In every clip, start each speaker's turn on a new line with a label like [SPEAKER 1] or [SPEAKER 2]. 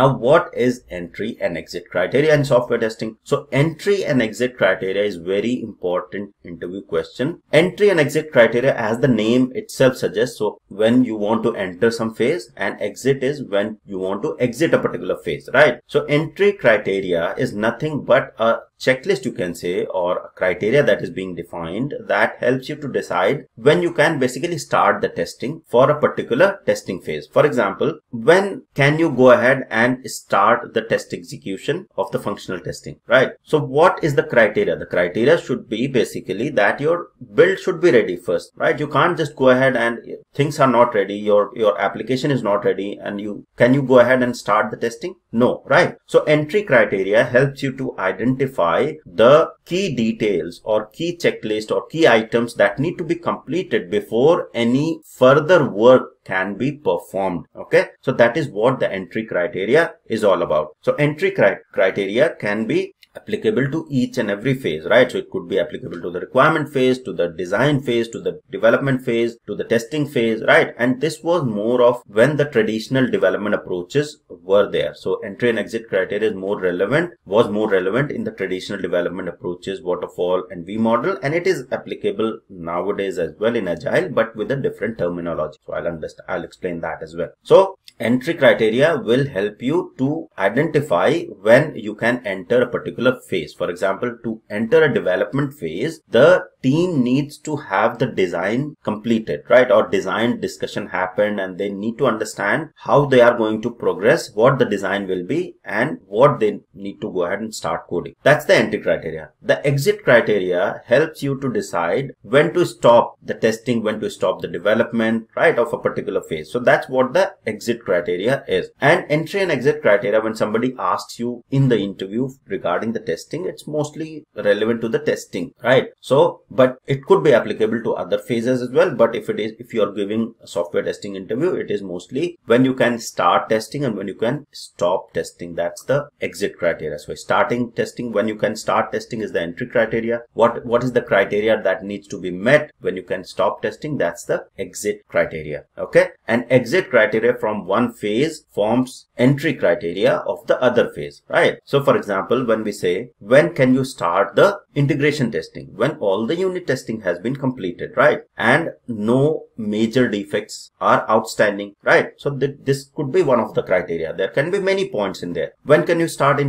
[SPEAKER 1] Now, what is entry and exit criteria in software testing? So entry and exit criteria is very important interview question. Entry and exit criteria as the name itself suggests. So when you want to enter some phase and exit is when you want to exit a particular phase, right? So entry criteria is nothing but a checklist you can say or criteria that is being defined that helps you to decide when you can basically start the testing for a particular testing phase. For example, when can you go ahead and start the test execution of the functional testing, right? So what is the criteria? The criteria should be basically that your build should be ready first, right? You can't just go ahead and things are not ready. Your, your application is not ready and you, can you go ahead and start the testing? No, right? So entry criteria helps you to identify the key details or key checklist or key items that need to be completed before any further work can be performed okay? So that is what the entry criteria is all about. So entry cri criteria can be applicable to each and every phase, right? So it could be applicable to the requirement phase, to the design phase, to the development phase, to the testing phase, right? And this was more of when the traditional development approaches were there. So entry and exit criteria is more relevant, was more relevant in the traditional development approaches, waterfall and V model. And it is applicable nowadays as well in agile, but with a different terminology. So I'll understand, I'll explain that as well. So entry criteria will help you to identify when you can enter a particular phase. For example, to enter a development phase, the team needs to have the design completed, right? Or design discussion happened and they need to understand how they are going to progress, what the design will be and what they need to go ahead and start coding. That's the entry criteria. The exit criteria helps you to decide when to stop the testing, when to stop the development, right? Of a particular phase. So that's what the exit criteria is. And entry and exit criteria, when somebody asks you in the interview regarding the testing, it's mostly relevant to the testing, right? So but it could be applicable to other phases as well. But if it is if you are giving a software testing interview it is mostly when you can start testing and when you can stop testing. That's the exit criteria. So starting testing when you can start testing is the entry criteria. What what is the criteria that needs to be met when you can stop testing? That's the exit criteria. Okay? And exit criteria from one phase forms entry criteria of the other phase right? So for example when we say when can you start the integration testing when all the unit testing has been completed, right? And no major defects are outstanding, right? So th this could be one of the criteria. There can be many points in there. When can you start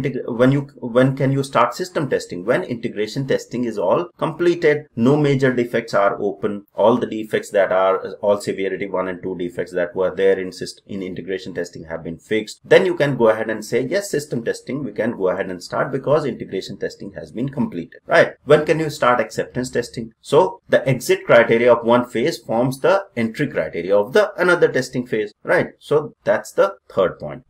[SPEAKER 1] when you when can you start system testing? When integration testing is all completed, no major defects are open. All the defects that are all severity one and two defects that were there in system in integration testing have been fixed. Then you can go ahead and say yes, system testing. We can go ahead and start because integration testing has been completed, right? When can you start acceptance testing? So the exit criteria of one phase forms the entry criteria of the another testing phase, right? So that's the third point.